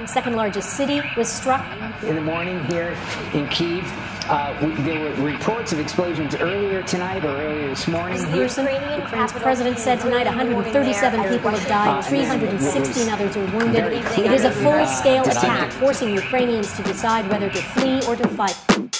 Ukraine's second largest city, was struck. In the morning here in Kiev, uh, we, there were reports of explosions earlier tonight or earlier this morning. Person, Ukraine's president said tonight 137 people have died, 316 others are wounded. It is a full-scale attack, forcing Ukrainians to decide whether to flee or to fight.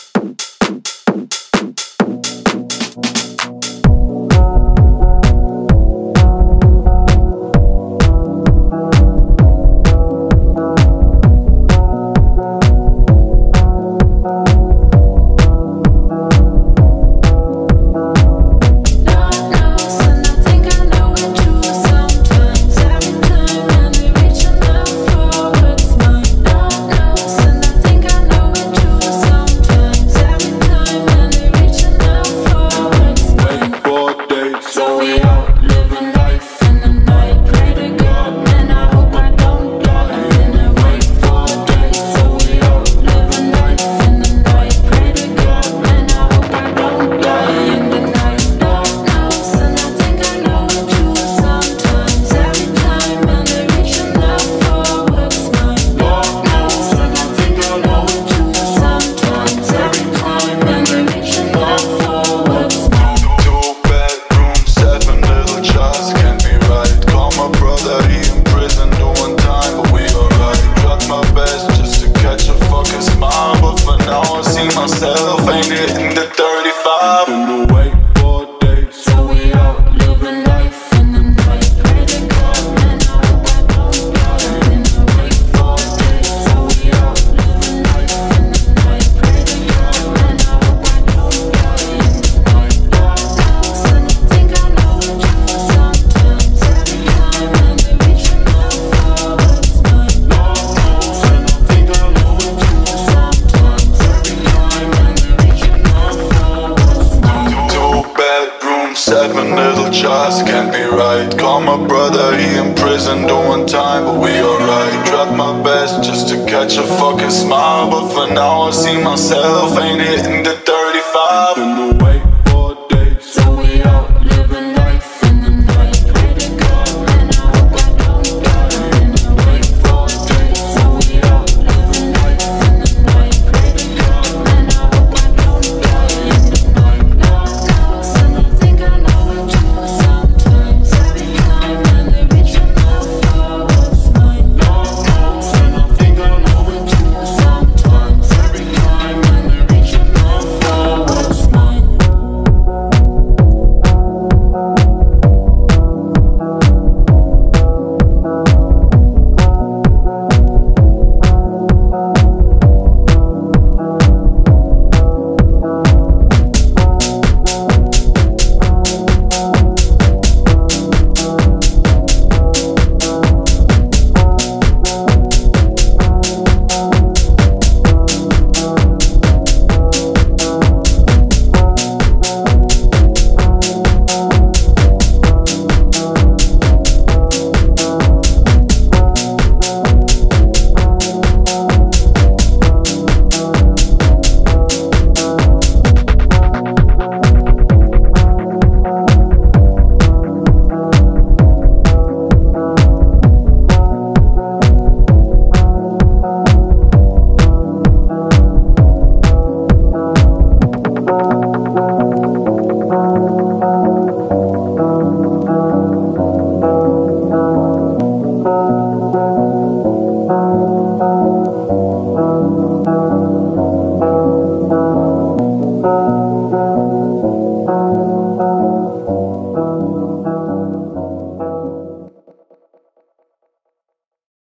He in prison doing time, but we alright. Tried my best just to catch a fucking smile, but for now I see myself ain't hitting the 35.